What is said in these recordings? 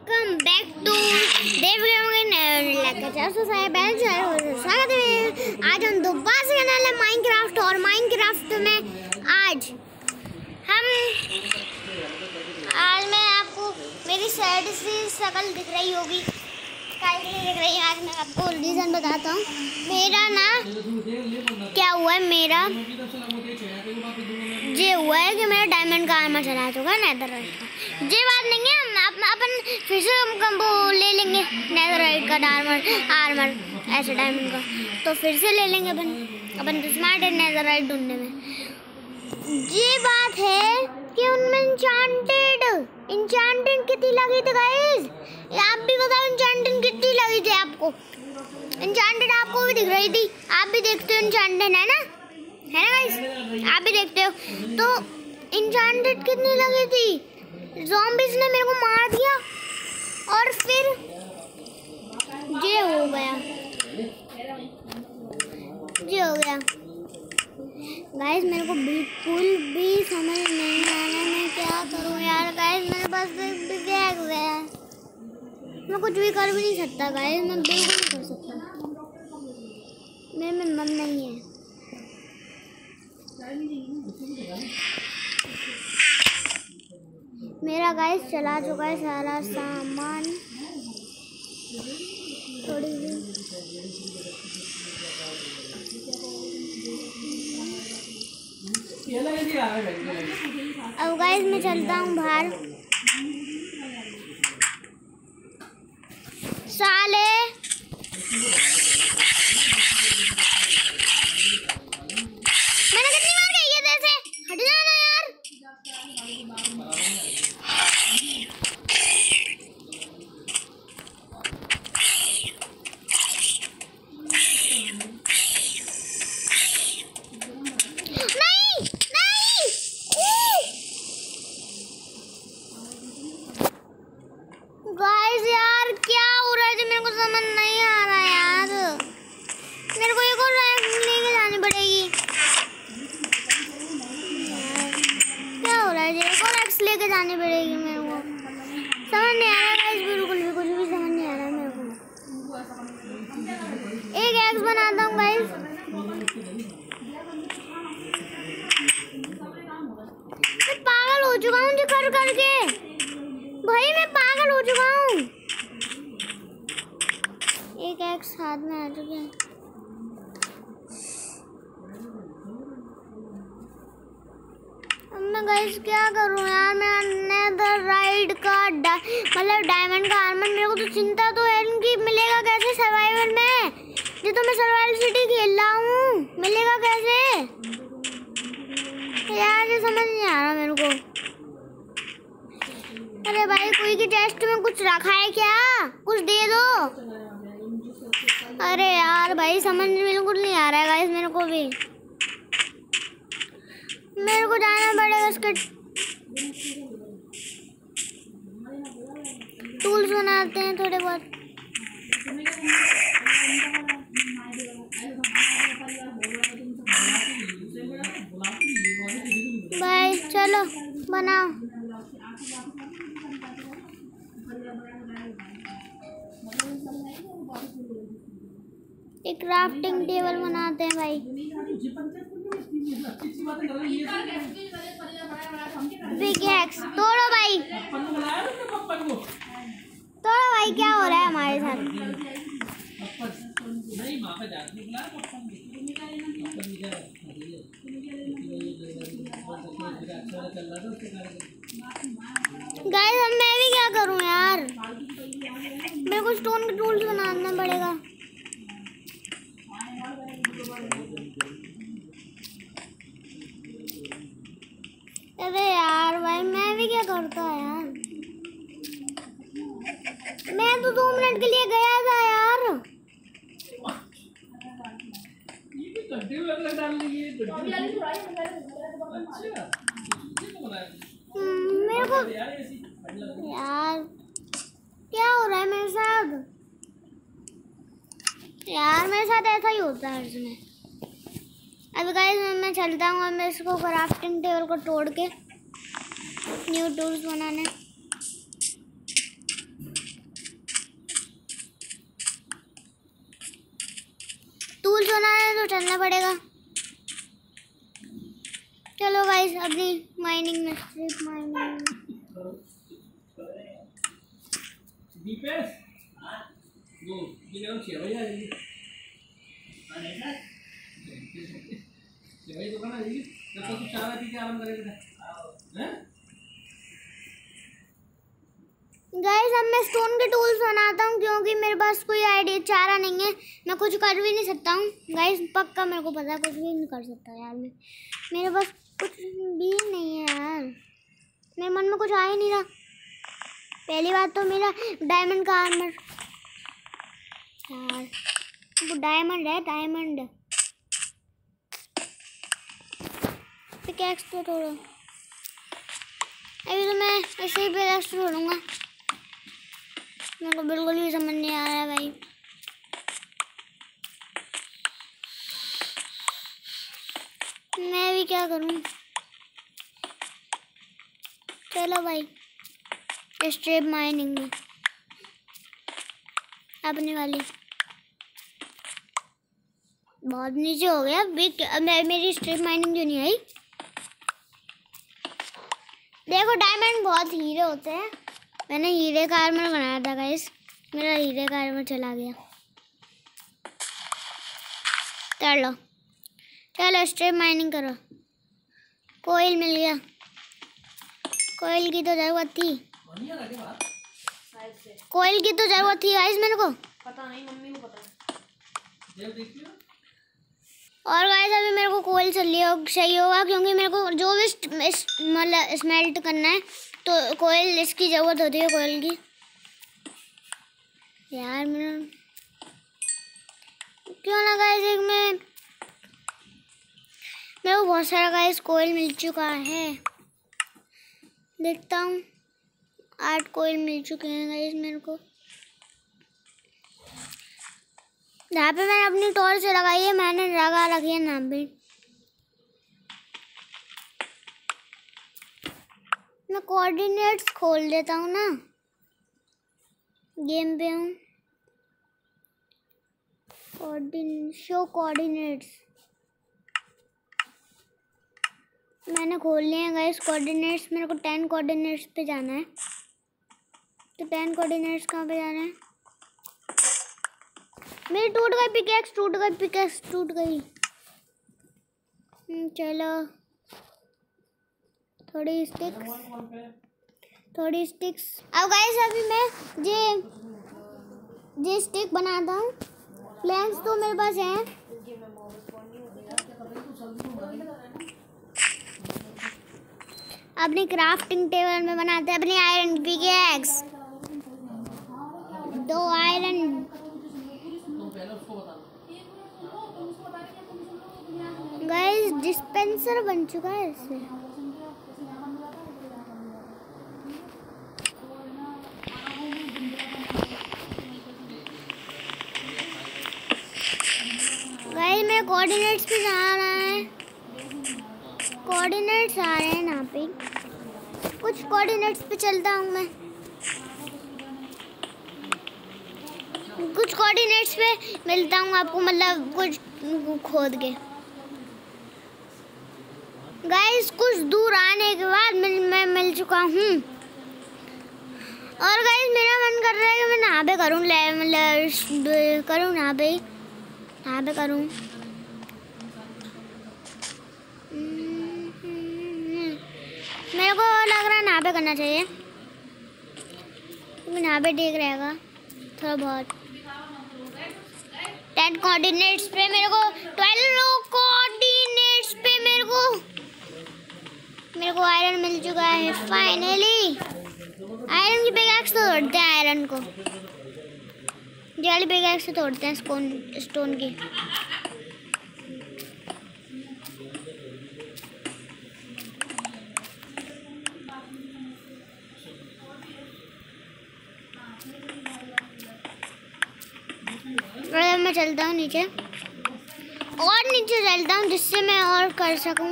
Welcome back to देव स्वागत है आज हम दोबारा से करने वाले माइनक्राफ्ट और माइनक्राफ्ट में आज हम आज मैं आपको मेरी साइड से शक्ल दिख रही होगी दिख रही है आज मैं आपको रीज़न बताता हूँ मेरा ना क्या हुआ है मेरा ये हुआ है कि मेरा डायमंड का आर्मर चला चुका है नेदर ये बात नहीं है अपन फिर से हम वो ले लेंगे नेदर का आर्मर आर्मर ऐसे डायमंड का तो फिर से ले लेंगे अपन अपन तो स्मार्ट है नेदर ढूँढने में। ये बात है कि उनमें इंचांटेड इंचांटेड कितनी लगी थी गाइस आप भी बताओ इंचांटेड कितनी लगी थी आपको? इंचांटेड आपको भी दिख रही थी। आप भी देखते हो इंचांटेड है ना? है ना गाइस आप भी देखते हो। तो इंचांटेड कितनी लगी थी? जॉम्बिस ने मेरे को मार दिया। और फिर ये हो गया। ये हो गया। गाइस मेरे को बिल्कुल भी समझ नहीं आ रहा मैं क्या करूँ यार। गाइस मेरे पास बैग है। मैं कुछ भी कर भी नहीं सकता गाइस मैं बिल्कुल नहीं कर सकता। मेरे में मन नहीं है। मेरा गाइस चला चुका है सारा सामान। थोड़ी अब गाइस मैं चलता हूँ बाहर। साले मैंने कितनी बार कही है जैसे हट जाना यार नहीं नहीं गाइस यार क्या हो रहा है जी मेरे को समझ नहीं आ रहा यार मेरे को एक और रैंक लेके जानी पड़ेगी यार, क्या हो रहा है जी एक और जानी पड़ेगी मेरे को। समझ नहीं आ रहा गाइस बिल्कुल भी, कुछ भी समझ नहीं आ रहा मेरे को। एक एक्स बनाता हूँ गाइस मैं पागल हो चुका हूँ जी कर करके। भाई, मैं पागल हो चुका हूँ। एक एक्स हाथ में आ चुके हैं अब मैं गाइस क्या करूँ यार? मैं नेदर राइड का डा- मतलब डायमंड का आर्मर मेरे को तो चिंता तो है इनकी मिलेगा कैसे सर्वाइवल में? ये तो मैं सर्वाइवल सिटी खेल रहा हूँ। मिलेगा कैसे? यार, ये समझ नहीं आ रहा मेरे को। अरे भाई, कोई की टेस्ट में कुछ रखा है क्या? कुछ दे दो। अरे यार, भाई, समझ बिल्कुल नहीं आ रहा है गाइस मेरे को भी। मेरे को जाना पड़ेगा इसके टूल्स बनाते हैं थोड़े बहुत। भाई, चलो, बनाओ। एक क्राफ्टिंग टेबल बनाते हैं भाई। बिग तोड़ो भाई। तोड़ो भाई क्या हो रहा है हमारे साथ? गाइस अब मैं भी क्या करूँ यार? मेरे को स्टोन के टूल्स बनाना पड़ेगा अरे यार भाई भी यार। मैं तो दो मिनट के लिए गया था यार। हम्म, मेरे को यार क्या हो रहा है मेरे साथ? यार मेरे साथ ऐसा ही होता है इसमें। अब गाइस मैं चलता हूँ और मैं इसको क्राफ्टिंग टेबल को तोड़ के न्यू डोर्स बनाने टूल्स बनाने तो चलना पड़ेगा चलो गाइस अभी माइनिंग में सिर्फ़ माइनिंग गाइस अब मैं स्टोन के टूल्स बनाता हूँ क्योंकि मेरे पास कोई आइडिया चारा नहीं है। मैं कुछ कर भी नहीं सकता हूँ। गाइस पक्का मेरे को पता है, कुछ भी नहीं कर सकता यार मैं। मेरे पास कुछ भी नहीं है यार। मेरे मन में कुछ आ ही नहीं रहा। पहली बात तो मेरा डायमंड का आर्मर यार, वो डायमंड है डायमंड तो तोड़ो अभी तो मैं ऐसे ही पिकैक्स तोड़ूँगा। मेरे को बिल्कुल भी समझ नहीं आ रहा है भाई। मैं भी क्या करूँ? चलो भाई स्ट्रेप माइनिंग में। अपनी वाली। बहुत नीचे हो गया। मैं मेरी स्ट्रेप माइनिंग जो नहीं आई? देखो डायमंड बहुत हीरे होते हैं। मैंने हीरे का आर्मर बनाया था गाइस मेरा हीरे का आर्मर चला गया। चलो। चलो स्ट्रेप माइनिंग करो। कोयल मिल गया। कोयल की तो ज़रूरत थी। कोयल की तो ज़रूरत थी गाइस मेरे को। पता नहीं मम्मी को पता है। और गाइस अभी मेरे को कोयल चाहिए हो सही होगा, क्योंकि मेरे को जो भी मतलब स्मेल्ट करना है तो कोयल इसकी ज़रूरत होती है कोयल की। यार, मेरा क्यों ना गाइस एक में मेरे को बहुत सारा गाइस कोयल मिल चुका है। देखता हूँ, आठ कोयल मिल चुके हैं गाइस मेरे को। यहाँ पे मैंने अपनी टॉर्च लगाई है, मैंने लगा रखी है नाम भी मैं कोऑर्डिनेट्स खोल देता हूँ ना। गेम पे हूँ। शो कोऑर्डिनेट्स मैंने खोल लिए हैं गाइस कोऑर्डिनेट्स मेरे को टेन कोऑर्डिनेट्स पे जाना है। तो टेन कोऑर्डिनेट्स कहाँ पे जाना है? मेरी टूट गई पिकेक्स टूट गई पिकेक्स टूट गई। हम्म, चलो। थोड़ी स्टिक्स थोड़ी स्टिक्स अब गाइस अभी मैं ये ये स्टिक बनाता हूँ। प्लान्स तो मेरे पास हैं। अपनी क्राफ्टिंग टेबल में बनाते हैं अपनी आयरन पिकेक्स दो आयरन गाइस डिस्पेंसर बन चुका है इससे गाइस मेरे कोऑर्डिनेट्स पे जा रहा है। कोऑर्डिनेट्स आ रहे हैं यहाँ पे। कुछ कोऑर्डिनेट्स पे चलता हूँ मैं। कुछ कोऑर्डिनेट्स पे मिलता हूँ आपको मतलब कुछ खोद के। गाइस कुछ दूर आने के बाद मैं, मैं मिल चुका हूँ। और गाइस मेरा मन कर रहा है कि मैं नहा करूँ करूँ नहा नहा करूँ। मेरे को लग रहा है नहा करना चाहिए। नहा ठीक रहेगा थोड़ा बहुत। टेन कोऑर्डिनेट्स पे मेरे को ट्वेल्व कोऑर्डिनेट्स पे मेरे को। मेरे को आयरन मिल चुका है फाइनली आयरन की पिकैक्स तो तोड़ते हैं आयरन को. जाली पिकैक्स से तोड़ते हैं स्टोन स्टोन की. मैं चलता हूँ नीचे. और नीचे चलता हूँ जिससे मैं और कर सकूँ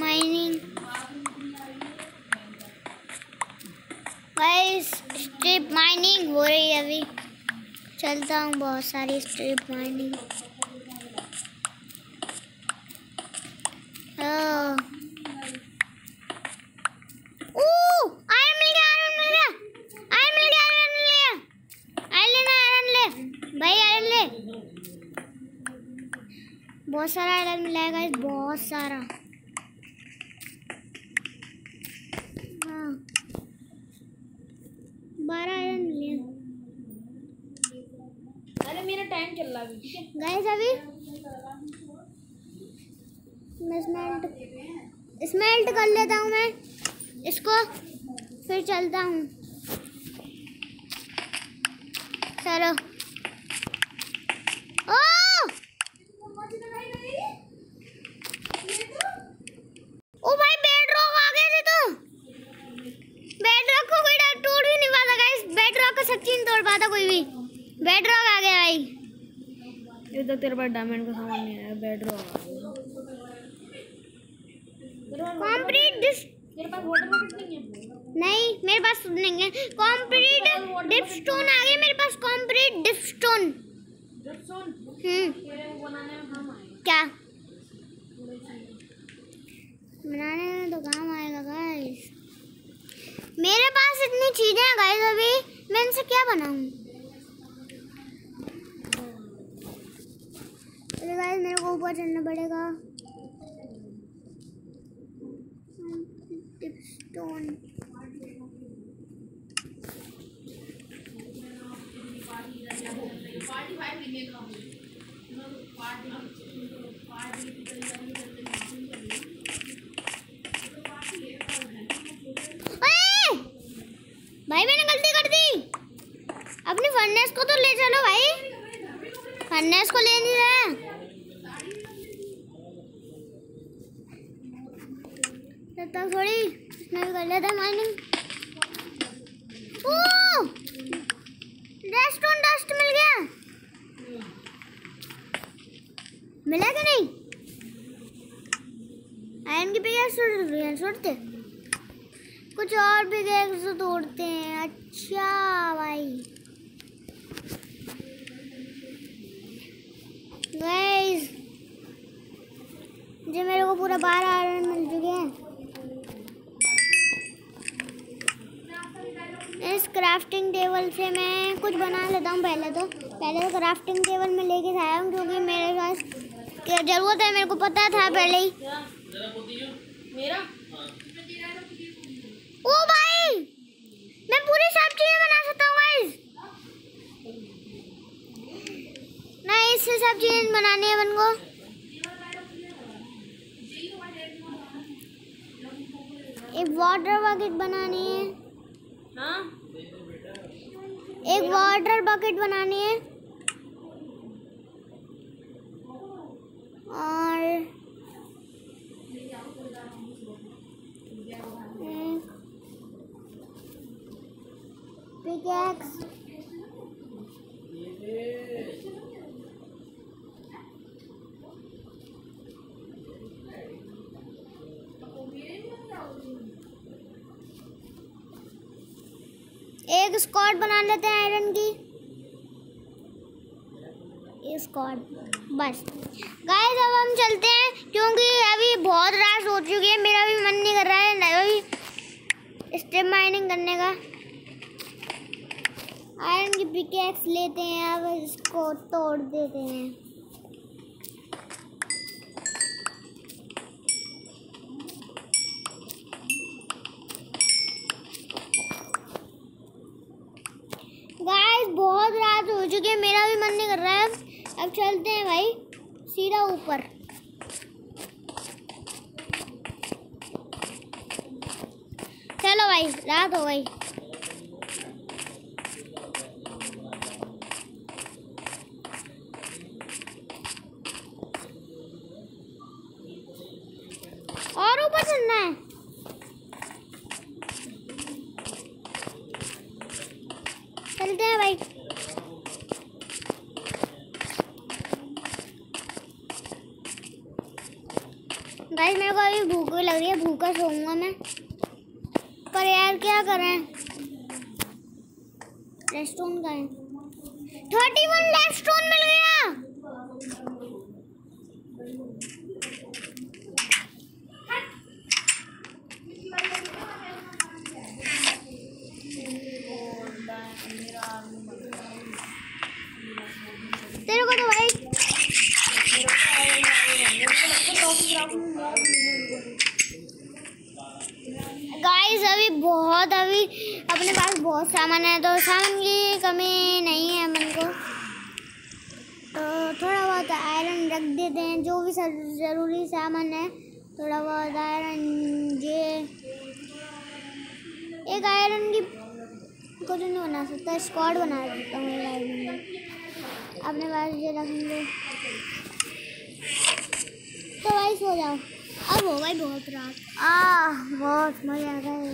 माइनिंग गाइस स्ट्रिप माइनिंग हो रही है अभी। चलता हूँ, बहुत सारी स्ट्रिप माइनिंग हाँ। बहुत सारा आयरन मिला बहुत सारा हाँ बारह आयरन मिले अरे मेरा टाइम चल रहा अभी। गाइस अभी मैं स्मेल्ट स्मेल्ट कर लेता हूँ मैं। इसको फिर चलता हूँ। चलो ओ ओ भाई बेड रॉक आ गए थे तो बेड रॉक को कोई डर- तोड़ भी नहीं पाता गाइस रॉक नहीं तोड़ पाता कोई भी। बेड रॉक आ गया भाई। ये तो तेरे पास डायमंड का सामान नहीं है बेड रॉक कंप्लीट डिस तेरे पास वाटर नहीं है। मेरे पास नहीं है। कंप्लीट डिप स्टोन आ गया मेरे पास। कंप्लीट हम्म बनाने में काम आएगा क्या? बनाने में तो काम आएगा गाइस मेरे पास इतनी चीज़ें हैं गाइस अभी। मैं इनसे क्या बनाऊँ? मेरे को ऊपर चढ़ना पड़ेगा। स्टोन भाई मैंने गलती दी अपनी फर्नेस को तो ले चलो भाई। फर्नेस को ले नहीं रहा थोड़ी इसमें भी कर लेता माइनिंग ओ! रेस्टोन डस्ट मिल गया। मिला कि नहीं? आयरन की पिक छोड़ते कुछ और भी गैस तोड़ते हैं। अच्छा भाई। गाइस जो मेरे को पूरा बारह आयरन मिल चुके हैं। इस क्राफ्टिंग टेबल से मैं कुछ बना लेता हूँ पहले तो। पहले तो क्राफ्टिंग टेबल में लेके आया हूँ क्योंकि मेरे पास ज़रूरत है मेरे को पता था पहले ही। मेरा? ओ भाई मैं पूरी सब चीज़ें बना सकता हूँ गाइस नहीं इससे सब चीज़ें बनानी है अपन को एक वाटर बकेट बनानी है। हाँ? एक वाटर बकेट बनानी है। और पिकैक्स एक स्कॉट बना लेते हैं आयरन की। स्कॉट बस। गाइस अब हम चलते हैं, क्योंकि अभी बहुत रात हो चुकी है। मेरा भी मन नहीं कर रहा है अभी स्टेप माइनिंग करने का। आयरन की पिकेक्स लेते हैं, अब इसको तोड़ देते हैं। गाइस बहुत रात हो चुकी है, मेरा भी मन नहीं कर रहा है। अब चलते हैं भाई, सीधा ऊपर। चलो भाई, रात हो गई। ऊपर है चलते हैं भाई गाइस मेरे को अभी भूख भी लग रही है, भूखा सोऊँगा मैं। पर यार, क्या करें? रेस्टोन का है। थर्टी वन रेस्टोन मिल तेरे को तो भाई गाइस अभी बहुत, अभी अपने पास बहुत सामान है तो सामान की कमी नहीं है मन को। तो थोड़ा बहुत आयरन रख देते हैं, जो भी ज़रूरी सामान है। थोड़ा बहुत आयरन ये। एक आयरन की कुछ नहीं बना सकता स्क्वाड बना सकता हूँ एक में। अपने पास ये रखेंगे तो भाई सो जाओ। अब हो भाई बहुत रात। आ बहुत मज़ा आ गया।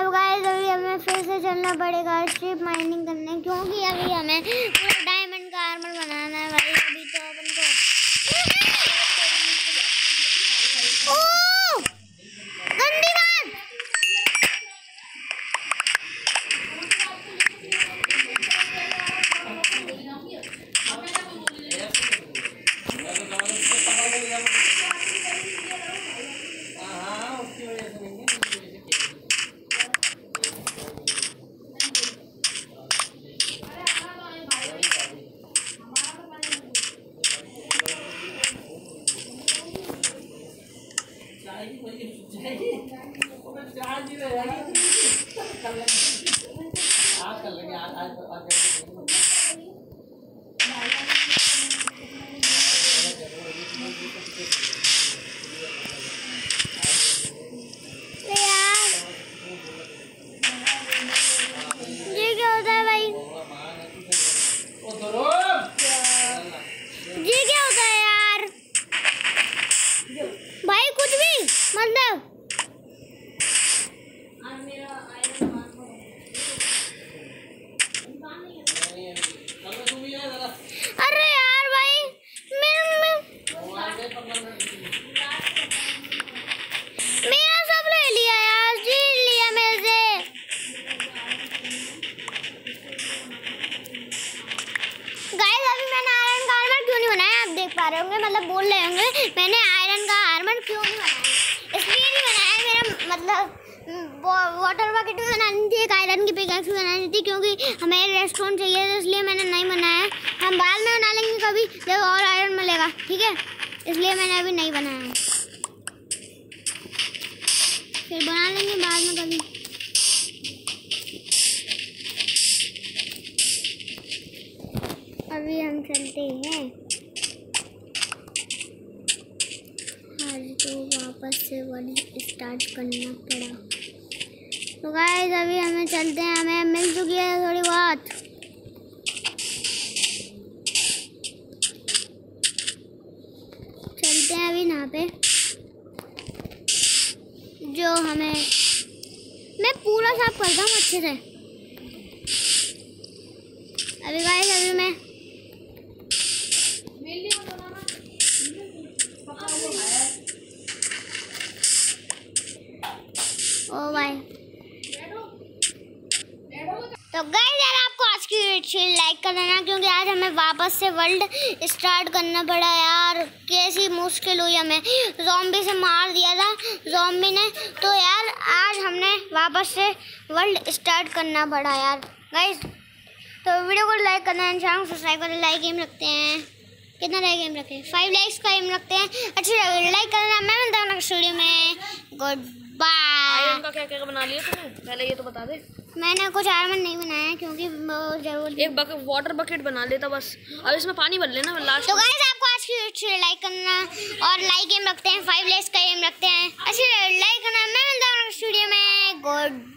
अब गाइस अभी हमें फिर से चलना पड़ेगा स्ट्रिप माइनिंग करने, क्योंकि अभी हमें पूरा डायमंड का आर्मर बनाना है भाई अभी तो अपन को ओह! गंदी बात हाँ उसकी वजह से नहीं है उसकी वजह से किया चाय की कोई चाय की वो मैं चाय जी रहा है कल लगे आज कल लगे आज आज आज करके अरे यार ये क्या होता है भाई ओ धरो ये क्या होता है यार भाई कुछ भी मतलब कल तू भी है जरा अरे यार भाई मेरा मे- मोबाइल दे पंद्रह मिनट मेरा सब ले लिया यार छीन लिया मेरे से गाइस अभी मैंने आयरन का आर्मर क्यों नहीं बनाया आप देख पा रहे होंगे मतलब बोल रहे होंगे मैंने आयरन का आर्मर क्यों नहीं इसलिए नहीं बनाया, मेरा मतलब वाटर बकेट भी बनानी थी, एक आयरन की पिकैक्स भी बनानी थी, क्योंकि हमें रेस्टोरेंट चाहिए था, इसलिए मैंने नहीं बनाया। हम बाद में बना लेंगे कभी, जब और आयरन मिलेगा, ठीक है? इसलिए मैंने अभी नहीं बनाया। है फिर बना लेंगे बाद में कभी। अभी हम चलते हैं। आज तो वापस से वन स्टार्ट करना पड़ा। तो गाइस अभी हमें चलते हैं, हमें मिल चुकी है थोड़ी बहुत। चलते हैं अभी यहाँ पे। जो हमें मैं पूरा साफ़ करता हूँ, अच्छे से। अभी गाइस अभी मैं ओ भाई तो गाइस यार आपको आज की वीडियो लाइक कर देना क्योंकि आज हमें वापस से वर्ल्ड स्टार्ट करना पड़ा यार। कैसी मुश्किल हुई हमें। जॉम्बी से मार दिया था। जॉम्बी ने। तो यार, आज हमने वापस से वर्ल्ड स्टार्ट करना पड़ा यार। गाइस तो वीडियो को लाइक करना है चैनल सब्सक्राइब करें लाइक गेम रखते हैं। कितना लाइक गेम रखे फाइव लाइक्स का गेम रखते हैं। अच्छी लाइक करना। मैं मिलता हूँ नेक्स्ट वीडियो में। गुड बाय क्या क्या बना लिया तूने? पहले ये तो बता दे। मैंने कुछ आर्मर नहीं बनाया क्योंकि वो ज़रूर एक बक, वाटर बकेट बना लेता बस। अब इसमें पानी भर लेना लास्ट तो गाइस आपको आज की वीडियो लाइक करना और लाइक गेम रखते हैं फाइव लेस का गेम रखते हैं। अच्छी लाइक करना। मैं मिलता हूँ स्टूडियो में। गुड